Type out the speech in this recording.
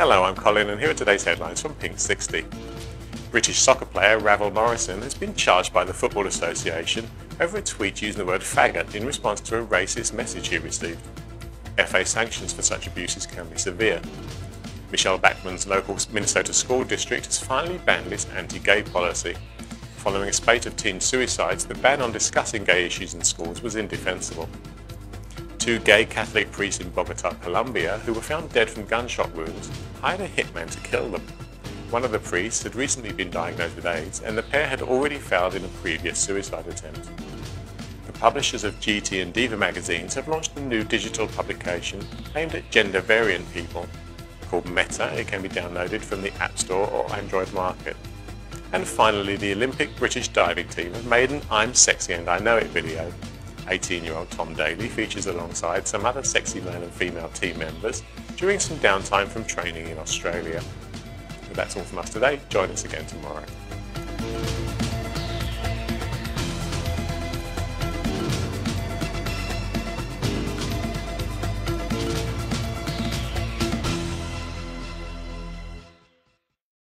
Hello, I'm Colin and here are today's headlines from Pinksixty. British soccer player Ravel Morrison has been charged by the Football Association over a tweet using the word faggot in response to a racist message he received. FA sanctions for such abuses can be severe. Michelle Bachmann's local Minnesota school district has finally banned its anti-gay policy. Following a spate of teen suicides, the ban on discussing gay issues in schools was indefensible. Two gay Catholic priests in Bogota, Colombia, who were found dead from gunshot wounds, hired a hitman to kill them. One of the priests had recently been diagnosed with AIDS, and the pair had already failed in a previous suicide attempt. The publishers of GT and Diva magazines have launched a new digital publication aimed at gender variant people. Called Meta, it can be downloaded from the App Store or Android market. And finally, the Olympic British diving team have made an I'm Sexy and I Know It video 18-year-old Tom Daley features alongside some other sexy male and female team members during some downtime from training in Australia. that's all from us today. Join us again tomorrow.